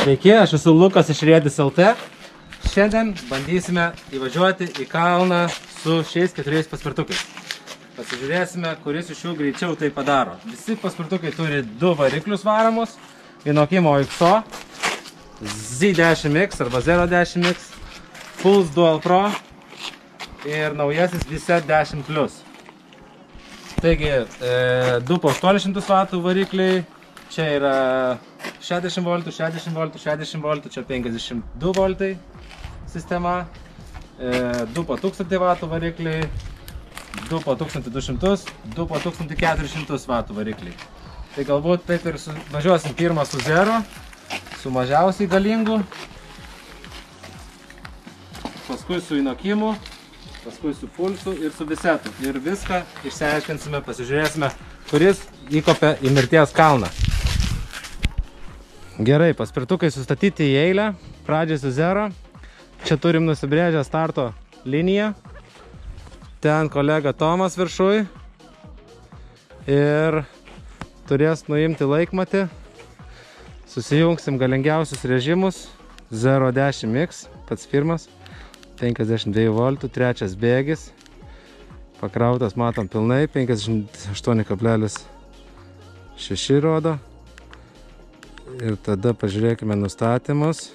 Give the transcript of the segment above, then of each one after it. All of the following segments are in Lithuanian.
Sveiki, aš esu Lukas iš Rėdis LT. Šiandien bandysime įvažiuoti į kalną su šiais keturiais paspirtukais. Pasižiūrėsime, kuris iš jų greičiau tai padaro. Visi paspirtukai turi du variklius varomus. Inokimo XO, Z10X arba 010X, Pulse Dual Pro ir naujasis Viset 10 Plus. Taigi, e, du po 800 vatų varikliai, čia yra 60 voltų, 60 voltų, 60 voltų, čia 52 voltai sistema, e, du po 1000 vatų varikliai, du po 1200, du po 1400 vatų varikliai. Tai galbūt taip ir su, važiuosim pirmą su zero, su mažiausiai galingu, paskui su inokimu, paskui su pulsu ir su visetu. Ir viską išsiaiškinsime, pasižiūrėsime, kuris įkopia į mirties kalną. Gerai, paspirtukai sustatyti į eilę, pradžiai su zero. Čia turim nusibrėžę starto liniją. Ten kolega Tomas viršui. Ir turės nuimti laikmatį. Susijungsim galingiausius režimus. 010X, pats pirmas. 52 voltų, trečias bėgis. Pakrautas, matom, pilnai, 58,6 rodo. Ir tada pažiūrėkime nustatymus.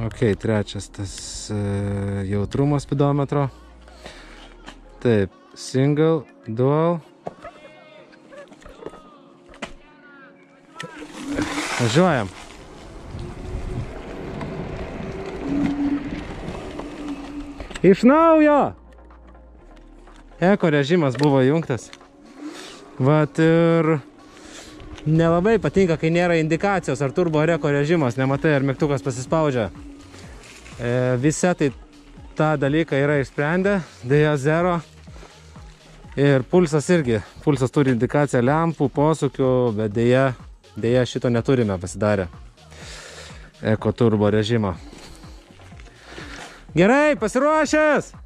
Ok, trečias tas e, jautrumo spidometro. Taip, single, dual. Važiuojam. Iš naujo! Eko režimas buvo jungtas. Vat ir nelabai patinka, kai nėra indikacijos, ar turbo ar eko režimas, nematai, ar mygtukas pasispaudžia. E, visi tai tą dalyką yra išsprendę, dėja zero. Ir pulsas irgi, pulsas turi indikaciją lempų, posūkių, bet dėja, dėja šito neturime pasidarę. Eko turbo režimo. Gerai, pasiruošęs!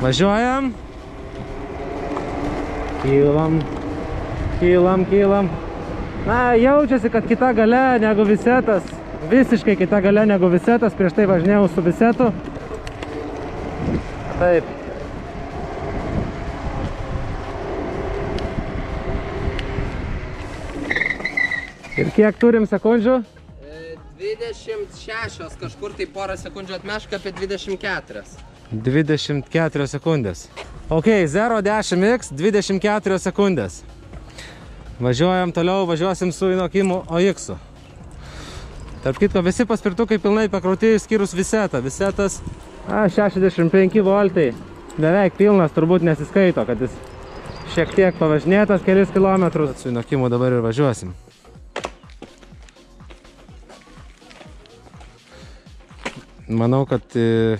Važiuojam. Kylam, kylam, kylam. Na, jaučiasi, kad kita gale negu visetas. Visiškai kita gale negu visetas. Prieš tai važinėjau su visetu. Taip. Ir kiek turim sekundžių? 26 kažkur tai porą sekundžių atmeška apie 24. 24 sekundės. Ok, 010X, 24 sekundės. Važiuojam toliau, važiuosim su Inokimu OX. -u. Tarp kitko, visi paspirtukai pilnai pakrauti, skyrus visetą. Visetas a, 65 voltai. Beveik pilnas, turbūt nesiskaito, kad jis šiek tiek pavažinėtas kelis kilometrus. Su Inokimu dabar ir važiuosim. Manau, kad e,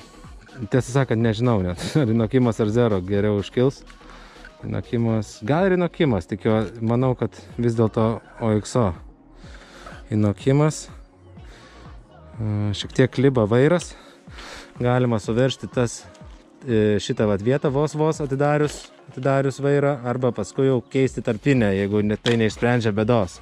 tiesą sakant, nežinau net, ar Inokimas ar Zero geriau užkils. Inokimas, gal ir Inokimas, tikiu, manau, kad vis dėlto OXO. Inokimas, E, šiek tiek kliba vairas, galima suveršti tas e, šitą vat vietą vos vos atidarius, atidarius vairą, arba paskui jau keisti tarpinę, jeigu tai neišsprendžia bėdos.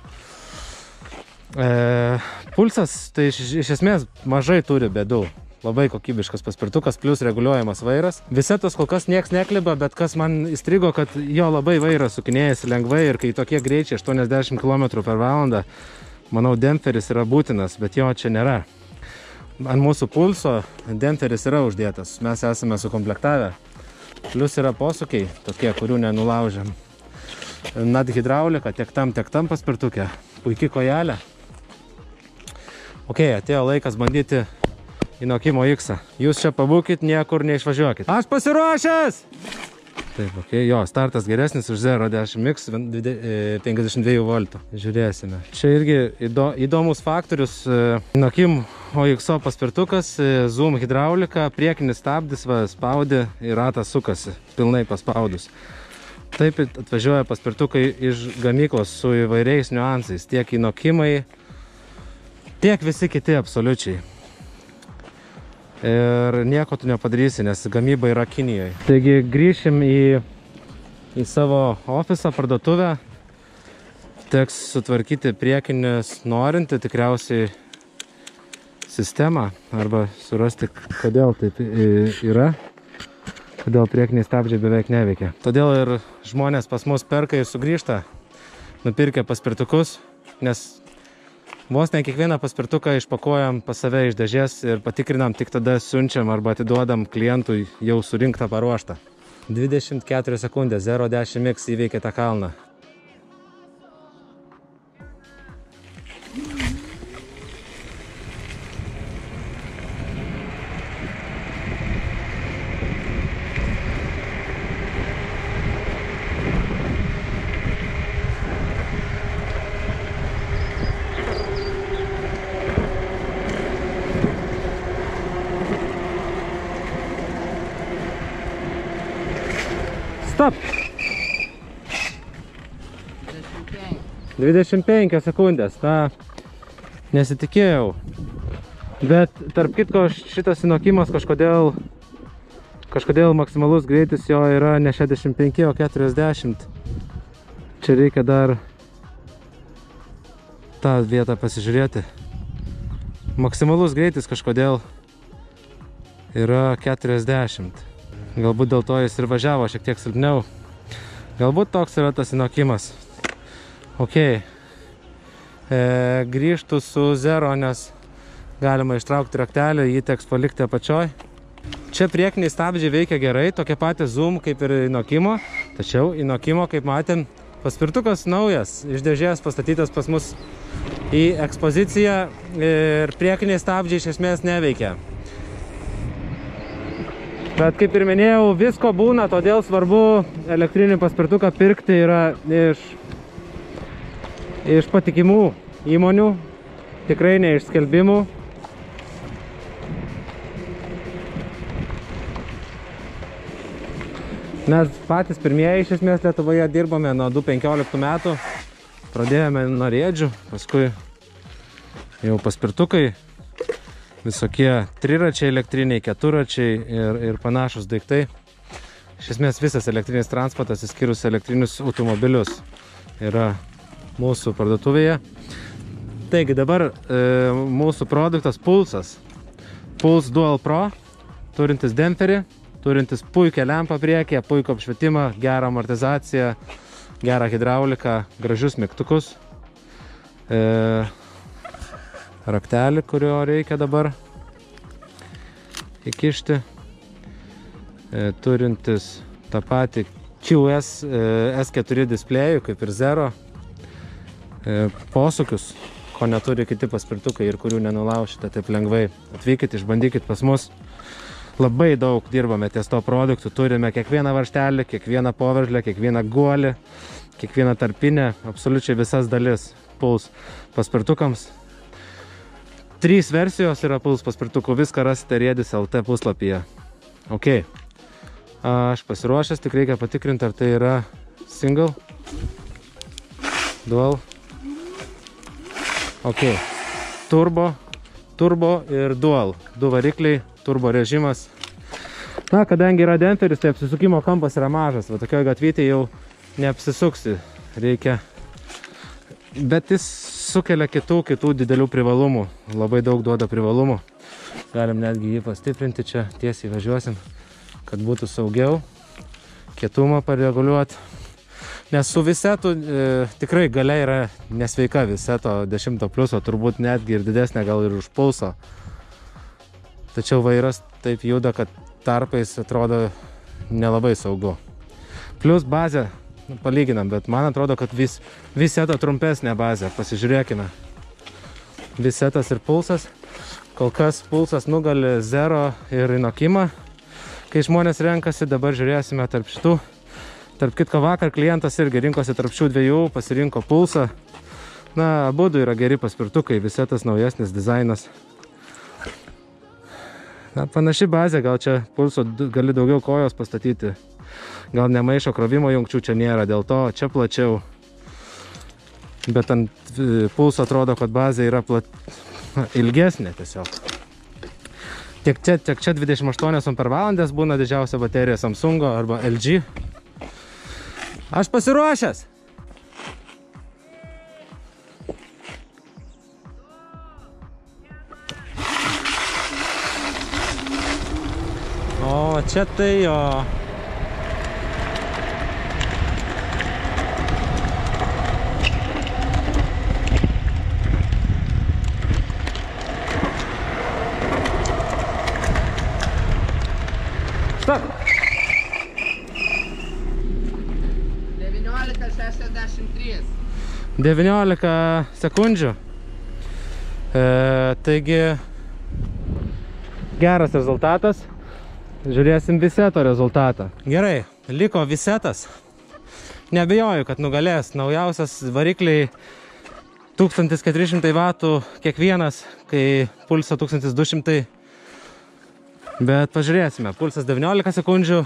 E, pulsas tai iš, iš esmės mažai turi bėdų. Labai kokybiškas paspirtukas, plus reguliuojamas vairas. Visetos kol kas nieks nekliba, bet kas man įstrigo, kad jo labai vairas sukinėjasi lengvai ir kai tokie greičiai 80 km per valandą, manau, demperis yra būtinas, bet jo čia nėra. Ant mūsų pulso demperis yra uždėtas, mes esame sukomplektavę. Plius yra posūkiai, tokie, kurių nenulaužiam. Nat hidraulika, tiek tam, tiek tam paspirtukė. Puikiai kojelė. Ok, atėjo laikas bandyti Inokimo X. -ą. Jūs čia pabūkit, niekur neišvažiuokit. Aš pasiruošęs! Taip, ok, jo, startas geresnis už 010X 52 voltų. Žiūrėsime. Čia irgi įdo, įdomus faktorius. e, Nokim OXO paspirtukas, e, zoom hidraulika, priekinis stabdis, va, spaudi ir ratas sukasi, pilnai paspaudus. Taip atvažiuoja paspirtukai iš gamyklos su įvairiais niuansais, tiek įnokimai, tiek visi kiti absoliučiai. ir nieko tu nepadarysi, nes gamyba yra Kinijoje. Taigi grįšim į, į savo ofisą, parduotuvę. Teks sutvarkyti priekinius norinti tikriausiai sistemą arba surasti, kodėl taip yra, kodėl priekiniai stabdžiai beveik neveikia. Todėl ir žmonės pas mus perka ir sugrįžta, nupirkę paspirtukus, nes vos ne kiekvieną paspirtuką išpakuojam pas save iš dėžės ir patikrinam, tik tada siunčiam arba atiduodam klientui jau surinktą paruoštą. 24 sekundės 010x įveikė tą kalną. Stop! 25 sekundės, na, nesitikėjau. Bet, tarp kitko, šitas įnokimas kažkodėl, kažkodėl maksimalus greitis jo yra ne 65, o 40. Čia reikia dar tą vietą pasižiūrėti. Maksimalus greitis kažkodėl yra 40. Galbūt dėl to jis ir važiavo šiek tiek silpniau. Galbūt toks yra tas įnokimas. Ok. E, grįžtų su zero, nes galima ištraukti raktelį, jį teks palikti apačioj. Čia priekiniai stabdžiai veikia gerai, tokie patys zoom kaip ir įnokimo. Tačiau įnokimo, kaip matėm, paspirtukas naujas, iš dėžės pastatytas pas mus į ekspoziciją ir priekiniai stabdžiai iš esmės neveikia. Bet kaip ir minėjau, visko būna, todėl svarbu elektrinį paspirtuką pirkti yra iš, iš patikimų įmonių, tikrai ne iš skelbimų. Mes patys pirmieji iš esmės Lietuvoje dirbame nuo 2015 metų. Pradėjome nuo rėdžių, paskui jau paspirtukai, visokie triračiai elektriniai, keturačiai ir, ir panašus daiktai. Iš esmės visas elektrinis transportas, įskyrus elektrinius automobilius, yra mūsų parduotuvėje. Taigi dabar e, mūsų produktas Pulsas. Puls Dual Pro, turintis demperį, turintis puikią lempą priekyje, puikų apšvietimą, gerą amortizaciją, gerą hidrauliką, gražius mygtukus. E, raktelį, kurio reikia dabar įkišti, e, turintis tą patį QS e, S4 displejų, kaip ir Zero, e, posūkius, ko neturi kiti paspirtukai ir kurių nenulaušite taip lengvai. Atvykit, išbandykit pas mus. Labai daug dirbame ties to produktų, turime kiekvieną varštelį, kiekvieną poveržlę, kiekvieną guolį, kiekvieną tarpinę, absoliučiai visas dalis puls paspirtukams Trys versijos yra puls paspirtukų, viską rasite rėdis LT puslapyje. Ok. Aš pasiruošęs, tik reikia patikrinti, ar tai yra single, dual. Ok. Turbo, turbo ir dual. Du varikliai, turbo režimas. Na, kadangi yra demperis, tai apsisukimo kampas yra mažas, va tokioje gatvytėje jau neapsisuksi. Reikia. Bet jis sukelia kitų, kitų didelių privalumų. Labai daug duoda privalumų. Galim netgi jį pastiprinti čia, tiesiai važiuosim, kad būtų saugiau. Kietumą pareguliuoti. Nes su visetu e, tikrai galia yra nesveika viseto 10 pliuso, turbūt netgi ir didesnė gal ir už pulso. Tačiau vairas taip juda, kad tarpais atrodo nelabai saugu. Plius bazė palyginam, bet man atrodo, kad vis, viseto trumpesnė bazė. Pasižiūrėkime. Visetas ir pulsas. Kol kas pulsas nugali zero ir inokimą. Kai žmonės renkasi, dabar žiūrėsime tarp šitų. Tarp kitko vakar klientas irgi rinkosi tarp šių dviejų, pasirinko pulsą. Na, abudu yra geri paspirtukai, visetas naujesnis dizainas. Na, panaši bazė, gal čia pulso gali daugiau kojos pastatyti gal nemaišo krovimo jungčių čia nėra, dėl to čia plačiau. Bet ant pulso atrodo, kad bazė yra plat... ilgesnė tiesiog. Tiek čia, tiek čia 28 per valandas būna didžiausia baterija Samsungo arba LG. Aš pasiruošęs. O, čia tai jo. Stop. 1963. 19 sekundžių. E, taigi geras rezultatas. Žiūrėsim viseto rezultatą. Gerai, liko visetas. Nebejoju, kad nugalės naujausias varikliai 1400 vatų kiekvienas, kai pulso 1200. Bet pažiūrėsime, pulsas 19 sekundžių,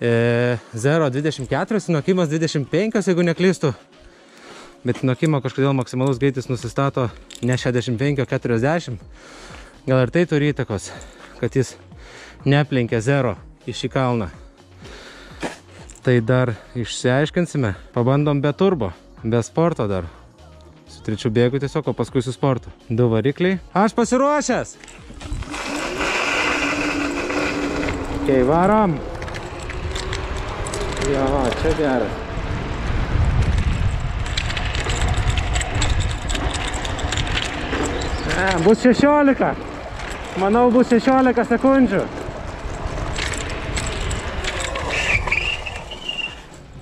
e, 0,24, sinokimas 25, jeigu neklystu. Bet nokimo kažkodėl maksimalus greitis nusistato ne 65, o 40. Gal ir tai turi įtakos, kad jis neaplenkė 0 į šį kalną. Tai dar išsiaiškinsime. Pabandom be turbo, be sporto dar. Su trečiu bėgu tiesiog, o paskui su sportu. Du varikliai. Aš pasiruošęs! Ok, varom. Jo, čia geras. Ne, bus 16. Manau, bus 16 sekundžių.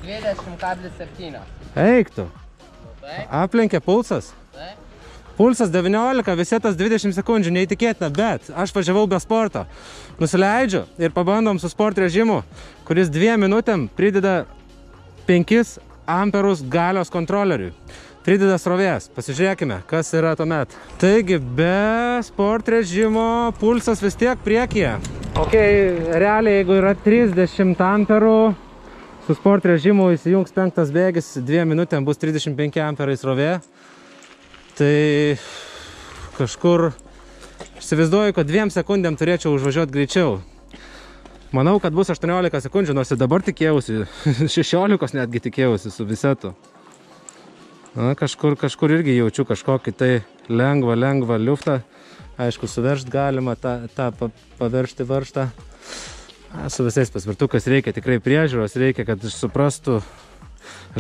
20,7. Eik tu. Aplenkė pulsas. Pulsas 19, visetas 20 sekundžių, neįtikėtina, bet aš važiavau be sporto. Nusileidžiu ir pabandom su sport režimu, kuris dviem minutėm prideda 5 amperus galios kontrolieriui. Prideda srovės. Pasižiūrėkime, kas yra tuomet. Taigi, be sport režimo pulsas vis tiek priekyje. Ok, realiai, jeigu yra 30 amperų, su sport režimu įsijungs penktas bėgis, dviem minutėm bus 35 amperai srovė. Tai kažkur įsivaizduoju, kad dviem sekundėm turėčiau užvažiuoti greičiau. Manau, kad bus 18 sekundžių, nors ir dabar tikėjausi, 16 netgi tikėjausi su visetu. Na, kažkur, kažkur irgi jaučiu kažkokį tai lengvą, lengvą liuftą. Aišku, suveršt galima tą, tą pa- paveršti varštą. A, Su visais pasvirtukais reikia tikrai priežiūros, reikia, kad suprastų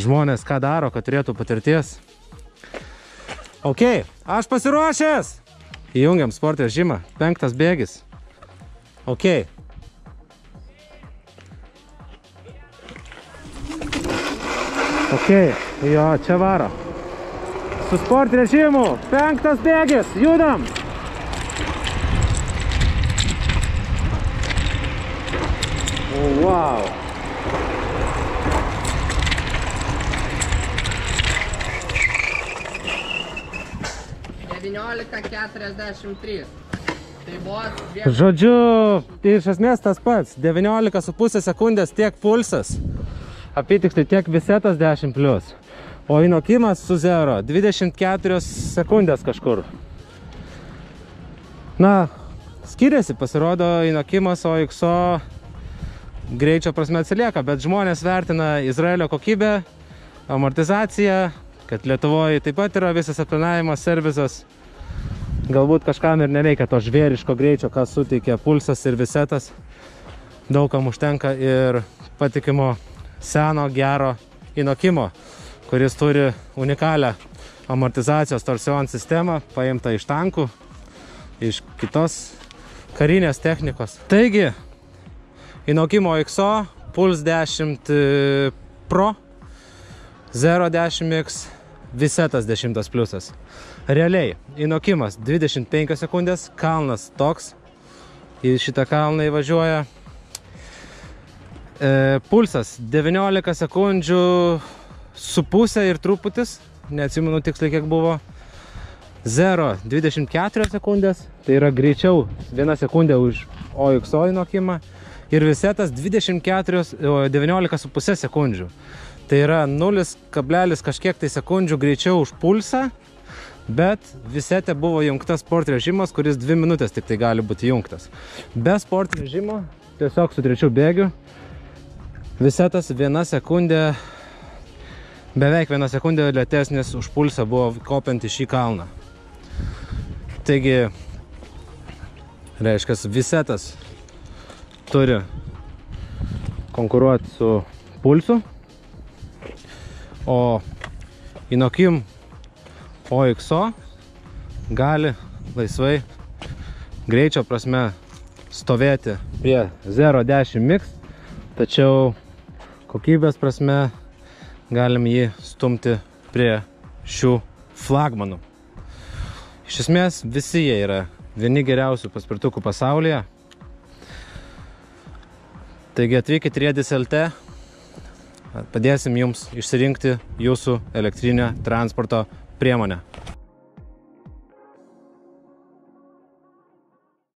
žmonės, ką daro, kad turėtų patirties. Ok, aš pasiruošęs. Įjungiam sport režimą. Penktas bėgis. Ok. Ok, jo, čia varo. Su sport režimu. Penktas bėgis. Judam. O, wow. Devyniolika keturiasdešimt Tai buvo dviem... Žodžiu, iš esmės tas pats. 19,5 sekundės tiek pulsas. Apytiksliai tiek visetas 10 plus. O įnokimas su 0. 24 sekundės kažkur. Na, skiriasi, pasirodo įnokimas, o XO greičio prasme atsilieka, bet žmonės vertina Izraelio kokybę, amortizaciją, kad Lietuvoje taip pat yra visas aplanavimas, servizas. Galbūt kažkam ir nereikia to žvėriško greičio, ką suteikia pulsas ir visetas. Daugam užtenka ir patikimo seno, gero įnokimo, kuris turi unikalią amortizacijos torsion sistemą, paimta iš tankų, iš kitos karinės technikos. Taigi, įnokimo XO, Puls 10 e, Pro, 010X, visetas 10 pliusas. Realiai, įnokimas 25 sekundės, kalnas toks, į šitą kalną įvažiuoja. E, pulsas 19 sekundžių su pusė ir truputis, neatsimenu tiksliai kiek buvo. 0, 24 sekundės, tai yra greičiau 1 sekundė už OXO įnokimą. Ir visetas 24, o 19,5 sekundžių. Tai yra 0, kablelis kažkiek tai sekundžių greičiau už pulsą, Bet visete buvo jungtas sport režimas, kuris dvi minutės tik tai gali būti jungtas. Be sport režimo, tiesiog su trečiu bėgiu, visetas viena sekundė, beveik viena sekundė lėtesnis už pulsą buvo kopiant į šį kalną. Taigi, reiškia, visetas turi konkuruoti su pulsu, o Inokim OXO gali laisvai greičio prasme stovėti prie 0.10 mix, tačiau kokybės prasme galim jį stumti prie šių flagmanų. Iš esmės visi jie yra vieni geriausių paspirtukų pasaulyje. Taigi atvykit Riedis LT, padėsim jums išsirinkti jūsų elektrinę transporto priemonę.